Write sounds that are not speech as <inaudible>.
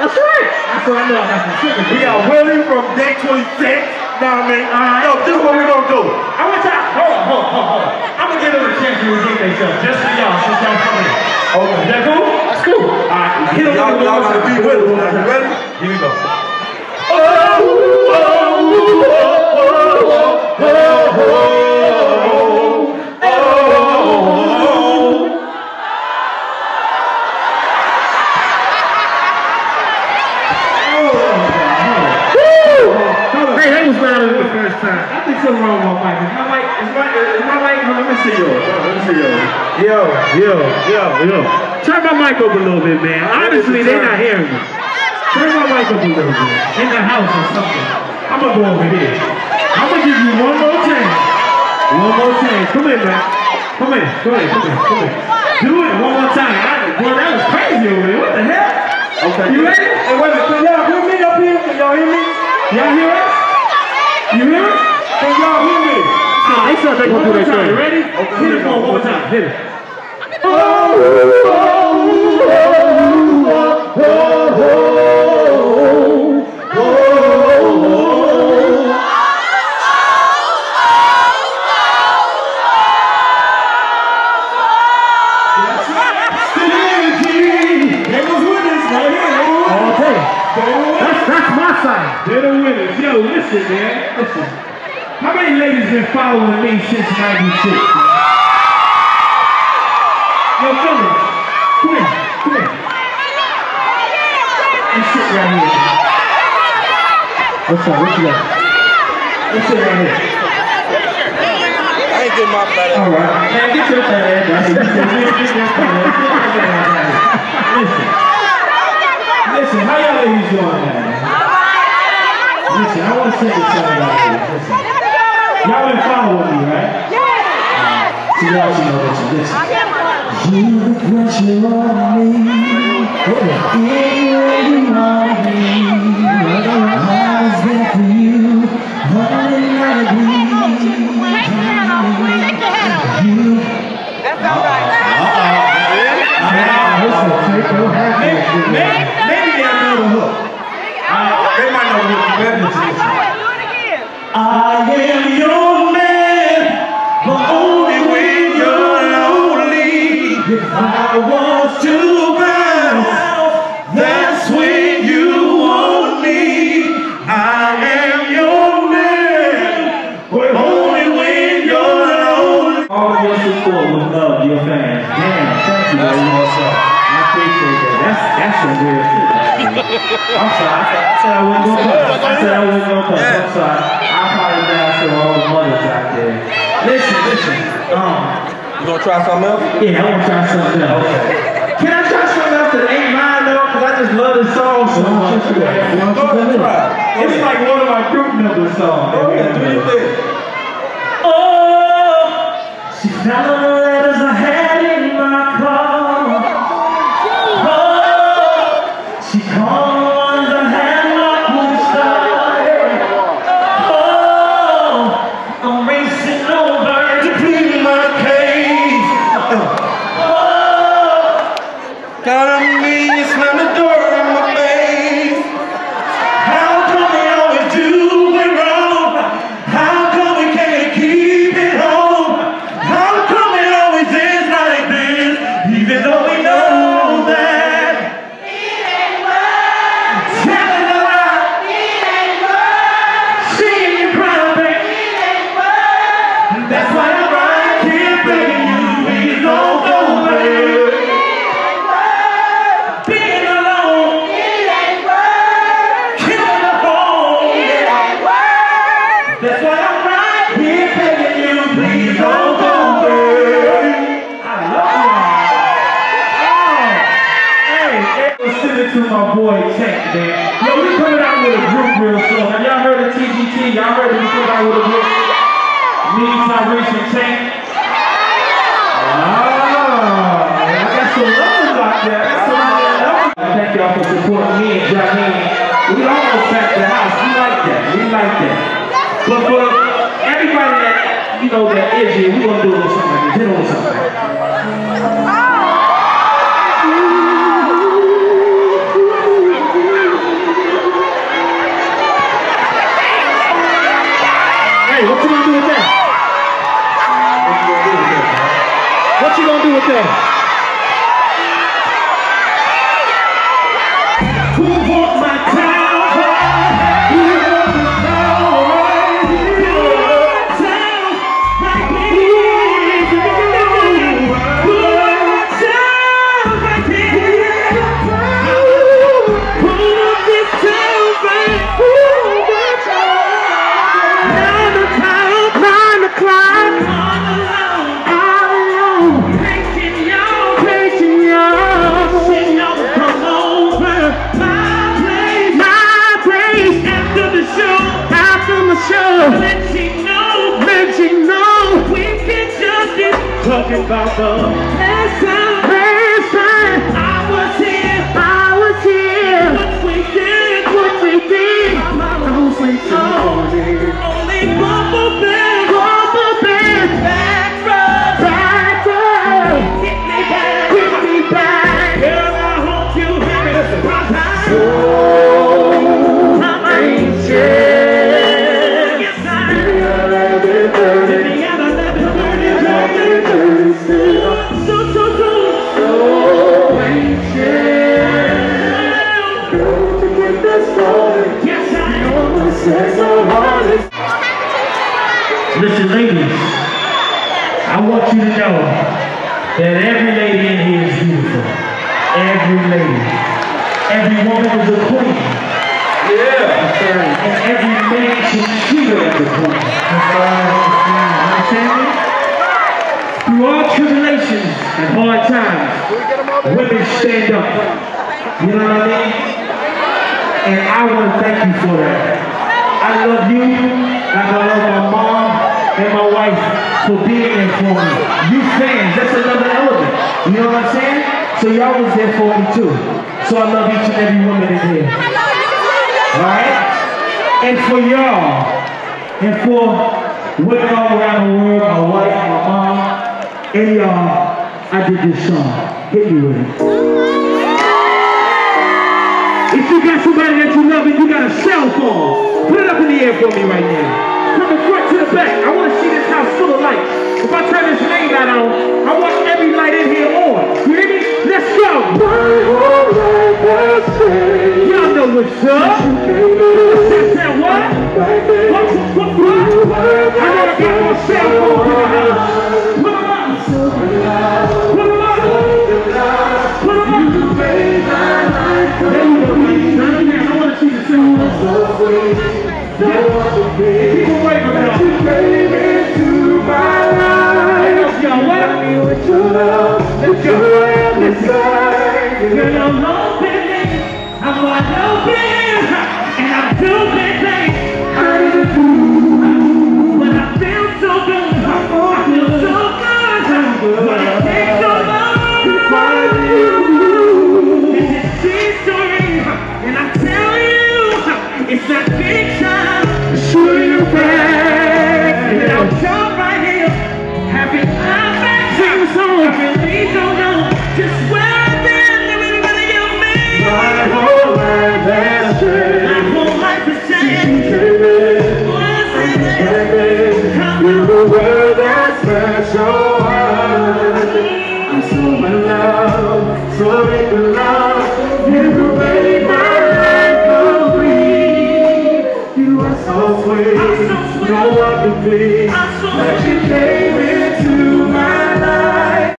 That's right. That's what I know. Some singers. We got Willie from Day 26. Nah, man. Alright. Yo, this is what we gonna do. I want y'all. Hold on, hold on, hold on. I'm gonna give them a chance to redeem themselves just for y'all since y'all coming in. Okay. Is that cool? That's cool. All right. Hit them Y'all, y'all gotta be with us. You ready? Here we go. Hey, time. I think something wrong with my mic. Is my mic, is my, is my mic, let me see yours. Let me see yours. Yo, yo, yo, yo. Turn my mic up a little bit, man. Honestly, they're not hearing me. Turn my mic up a little bit. In the house or something. I'm gonna go over here. I'm gonna give you one more chance. One more chance. Come in, man. Come in, come in, come in, come in. Do it one more time. I, boy, that was crazy over there. What the hell? Okay. You ready? Hey, wait a minute. Can y'all hear me up here? Can y'all hear me? Y'all hear us? You hear us? Can y'all hear me? They gonna do their thing. Ready? Okay, Hit it one more time. Hit it. They was with us right here. They was with us. Okay. They was with us. That's that's my side. They're the winners. Yo, listen, man. Listen. Many ladies been following me since '96? Yo, fellas, come here, come here. Let's sit right here. What's up? What you got? Let's sit right here. I ain't getting my fat All right. Man, get your fat ass out here. Listen. Listen, how y'all ladies doing now? Listen, I want to say y'all about this. Listen. Y'all been following me, right? So y'all should know this. You the pressure on me. You me. I was there for you. Honey, never be. That's all right. Maybe, maybe they know the hook. They might know the. Do it again. I am love, your fans. Damn, thank you. That's baby. what's up. I appreciate that. That's that's some real shit. <laughs> I'm sorry. I said I wasn't gonna come. I said I wasn't gonna come. I'm sorry. I apologize to all the mothers out there. Listen, listen. Um, You gonna try something else? yeah, I want to try something else. Okay. Can I try something else that ain't mine though? Cause I just love this song so much. Go ahead, try. It's like one of my group members' songs. Go ahead, do your thing. Oh, she found to my boy. man. Yo, we coming out with a group real soon. Have y'all heard of TGT? Y'all heard we coming out with a group? Me, I got some there. I got some lovers. Thank y'all for supporting me and. We almost back to the house. We like that. We like that. But for know, that is here, we're going to do a little something like this. Hit on something. Let you know, let you know, we can just be talking about the last time, Listen, ladies, I want you to know that every lady in here is beautiful. Every lady. Every woman is a queen. Yeah. And every man should her as a queen. Understand me? Through all tribulations and hard times, women stand up. You know what I mean? And I want to thank you for that. I love you like I love my mom and my wife for being there for me. You fans, that's another element. You know what I'm saying? So y'all was there for me too. So I love each and every woman in here. Alright? And for y'all, and for women all around the world, my wife, my mom, and y'all, I did this song. Hit me with it. If you got somebody that you love and you got a cell phone, put it up in the air for me right now. From the front to the back, I want to see this house full of lights. If I turn this main light on, I want every light in here on. You hear me? Let's go. Y'all know what's up. What? Let's go. Let's go. Girl, I'm open. I'm wide open. And I'm doing things I didn't do. But I feel so good. I feel so good. But it takes so long to find you. This is story. And I tell you, it's not fiction. Sure you're back. And jump